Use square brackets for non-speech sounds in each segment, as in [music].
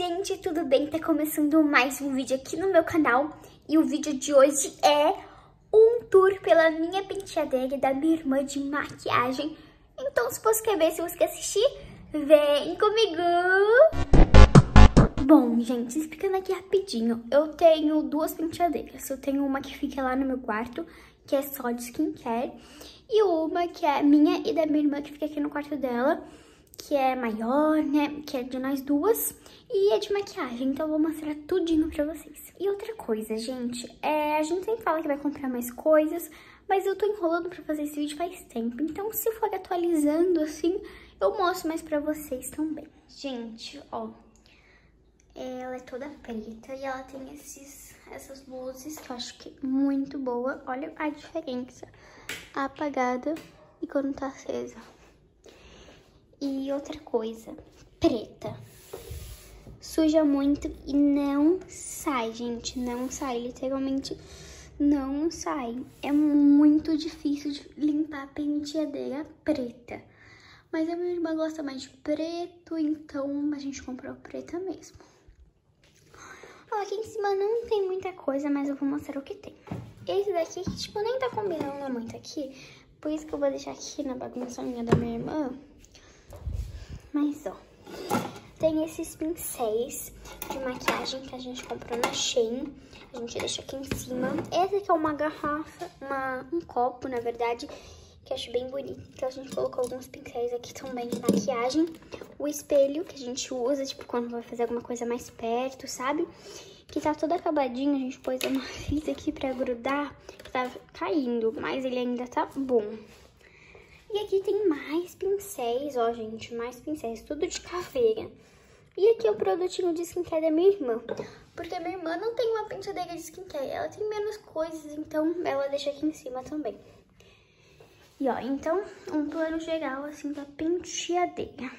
gente, tudo bem? Tá começando mais um vídeo aqui no meu canal e o vídeo de hoje é um tour pela minha penteadeira da minha irmã de maquiagem. Então, se você quer ver, se você quer assistir, vem comigo! Bom, gente, explicando aqui rapidinho, eu tenho duas penteadeiras. Eu tenho uma que fica lá no meu quarto, que é só de skincare, e uma que é minha e da minha irmã, que fica aqui no quarto dela, que é maior, né? Que é de nós duas. E é de maquiagem, então eu vou mostrar tudinho pra vocês. E outra coisa, gente, é, a gente sempre fala que vai comprar mais coisas, mas eu tô enrolando pra fazer esse vídeo faz tempo. Então, se for atualizando assim, eu mostro mais pra vocês também. Gente, ó, ela é toda preta e ela tem esses, essas luzes que eu acho que é muito boa. Olha a diferença, apagada e quando tá acesa. E outra coisa, preta. Suja muito e não sai, gente. Não sai, literalmente não sai. É muito difícil de limpar a penteadeira preta. Mas a minha irmã gosta mais de preto, então a gente comprou preta mesmo. Aqui em cima não tem muita coisa, mas eu vou mostrar o que tem. Esse daqui, tipo, nem tá combinando muito aqui. Por isso que eu vou deixar aqui na bagunçinha da minha irmã. Mas, ó, tem esses pincéis de maquiagem que a gente comprou na Shein. A gente deixa aqui em cima. Esse aqui é uma garrafa, uma, um copo, na verdade, que eu acho bem bonito. Então, a gente colocou alguns pincéis aqui também de maquiagem. O espelho que a gente usa, tipo, quando vai fazer alguma coisa mais perto, sabe? Que tá todo acabadinho, a gente pôs uma [laughs] fita aqui pra grudar, que tá caindo, mas ele ainda tá bom. E aqui tem mais pincéis, ó, gente, mais pincéis, tudo de caveira. E aqui é o produtinho de skincare da minha irmã, porque minha irmã não tem uma penteadeira de skincare, ela tem menos coisas, então ela deixa aqui em cima também. E ó, então, um plano geral, assim, da penteadeira.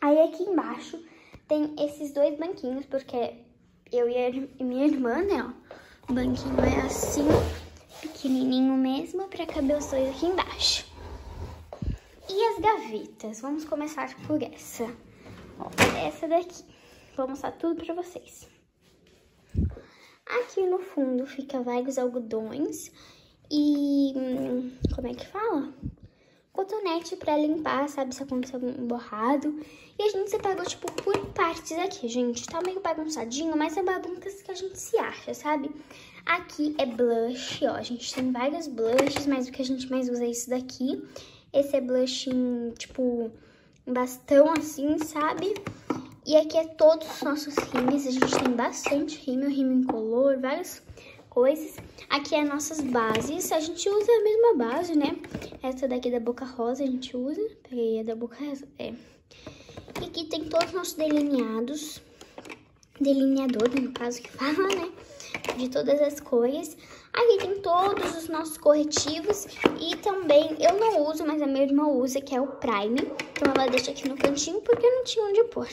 Aí aqui embaixo tem esses dois banquinhos, porque eu e, a, minha irmã, né, ó, o banquinho é assim, pequenininho mesmo, pra caber os dois aqui embaixo. E as gavetas? Vamos começar por essa. Ó, essa daqui. Vou mostrar tudo pra vocês. Aqui no fundo fica vários algodões e... Hum, como é que fala? Cotonete pra limpar, sabe, se acontecer algum borrado. E a gente separou, tipo, por partes aqui, gente. Tá meio bagunçadinho, mas é bagunças que a gente se acha, sabe? Aqui é blush, ó. A gente tem vários blushes, mas o que a gente mais usa é isso daqui. Esse é blush em, tipo, bastão assim, sabe? E aqui é todos os nossos rimes. A gente tem bastante rímel, rímel incolor, várias coisas. Aqui é nossas bases. A gente usa a mesma base, né? Essa daqui da Boca Rosa a gente usa. Peguei a da Boca Rosa. É. E aqui tem todos os nossos delineados. Delineador, no caso que fala, né? De todas as cores. Aqui tem todos os nossos corretivos e também eu não uso, mas a minha irmã usa, que é o Prime. Então ela deixa aqui no cantinho porque eu não tinha onde pôr.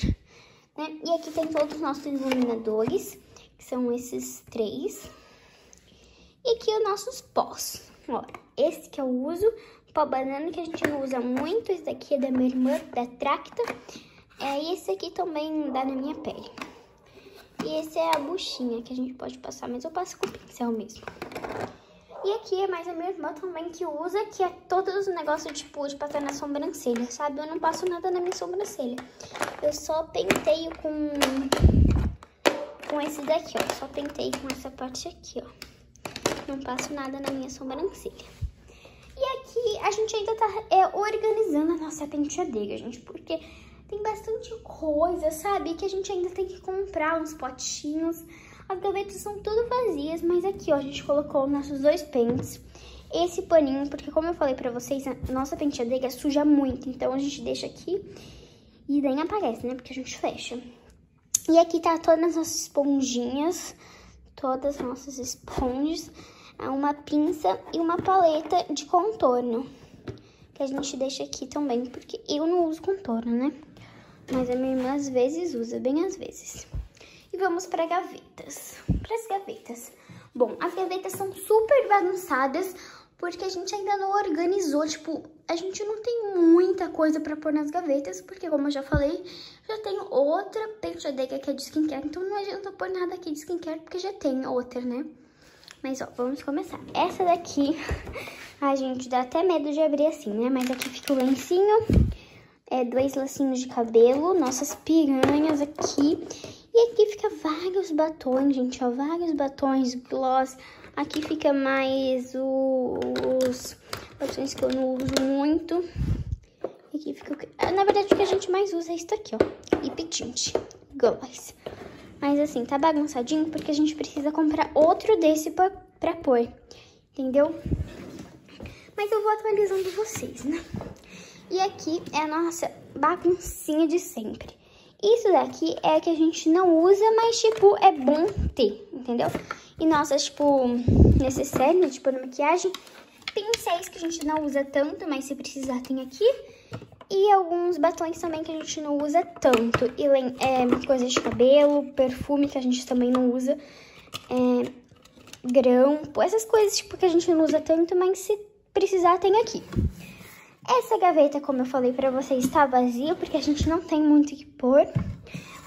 Né? E aqui tem todos os nossos iluminadores, que são esses três. E aqui os nossos pós. Ó, esse que eu uso, pó banana que a gente não usa muito, esse daqui é da minha irmã, da Tracta. É, e esse aqui também dá na minha pele. E esse é a buchinha que a gente pode passar, mas eu passo com pincel mesmo. E aqui é mais a minha irmã também que usa, que é todos os negócios tipo de passar na sobrancelha, sabe? Eu não passo nada na minha sobrancelha. Eu só penteio com, com esse daqui, ó. Só penteio com essa parte aqui, ó. Não passo nada na minha sobrancelha. E aqui a gente ainda tá é, organizando a nossa penteadeira, gente, porque tem bastante coisa, sabe? Que a gente ainda tem que comprar uns potinhos. As gavetas são tudo vazias, mas aqui, ó, a gente colocou nossos dois pentes. Esse paninho, porque como eu falei pra vocês, a nossa penteadeira suja muito. Então, a gente deixa aqui e nem aparece, né? Porque a gente fecha. E aqui tá todas as nossas esponjinhas, todas as nossas esponjas. Uma pinça e uma paleta de contorno. Que a gente deixa aqui também, porque eu não uso contorno, né? Mas a minha irmã às vezes usa, bem às vezes. Vamos para gavetas. Para as gavetas. Bom, as gavetas são super bagunçadas porque a gente ainda não organizou, tipo, a gente não tem muita coisa pra pôr nas gavetas, porque como eu já falei, já tenho outra penteadeira que é de skincare, então não adianta pôr nada aqui de skincare, porque já tem outra, né? Mas, ó, vamos começar. Essa daqui, [laughs] a gente dá até medo de abrir assim, né? Mas aqui fica o lencinho, é, dois lacinhos de cabelo, nossas piranhas aqui. E aqui fica vários batons, gente, ó, vários batons, gloss. Aqui fica mais os batons que eu não uso muito. Aqui fica que... Na verdade, o que a gente mais usa é isso aqui, ó, Lip Tint Gloss. Mas assim, tá bagunçadinho porque a gente precisa comprar outro desse pra, pra pôr, entendeu? Mas eu vou atualizando vocês, né? E aqui é a nossa baguncinha de sempre. Isso daqui é que a gente não usa, mas, tipo, é bom ter, entendeu? E nossas, tipo, necessárias, né, tipo, na maquiagem, pincéis que a gente não usa tanto, mas se precisar tem aqui. E alguns batons também que a gente não usa tanto. E é, coisas de cabelo, perfume que a gente também não usa. É, essas coisas tipo que a gente não usa tanto, mas se precisar tem aqui. Essa gaveta, como eu falei pra vocês, está vazia, porque a gente não tem muito o que pôr.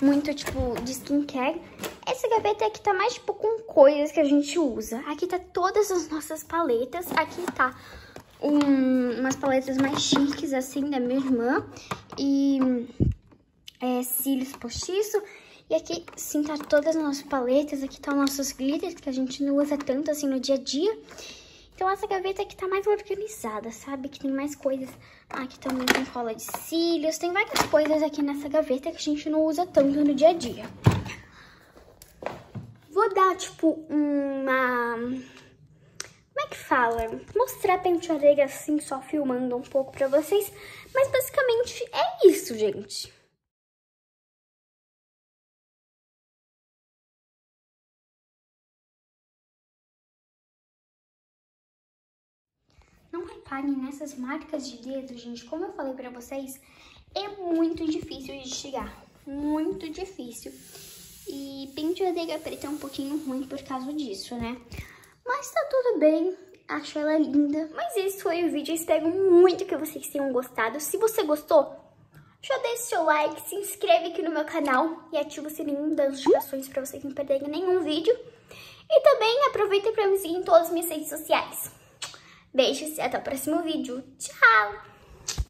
Muito, tipo, de skincare. Essa gaveta aqui tá mais, tipo, com coisas que a gente usa. Aqui tá todas as nossas paletas. Aqui tá um, umas paletas mais chiques, assim, da minha irmã. E é, cílios postiço. E aqui, sim, tá todas as nossas paletas. Aqui tá os nossos glitters, que a gente não usa tanto, assim, no dia a dia. Então, essa gaveta aqui tá mais organizada, sabe? Que tem mais coisas. Aqui também tem cola de cílios. Tem várias coisas aqui nessa gaveta que a gente não usa tanto no dia a dia. Vou dar, tipo, uma como é que fala? Mostrar a penteadeira assim, só filmando um pouco pra vocês. Mas basicamente é isso, gente. Não reparem nessas marcas de dedo, gente. Como eu falei pra vocês, é muito difícil de chegar. Muito difícil. E penteadeira preta é um pouquinho ruim por causa disso, né? Mas tá tudo bem, acho ela linda. Mas esse foi o vídeo, espero muito que vocês tenham gostado. Se você gostou, já deixa seu like, se inscreve aqui no meu canal e ativa o sininho das notificações pra vocês não perderem nenhum vídeo. E também aproveita pra me seguir em todas as minhas redes sociais. Beijos e até o próximo vídeo. Tchau!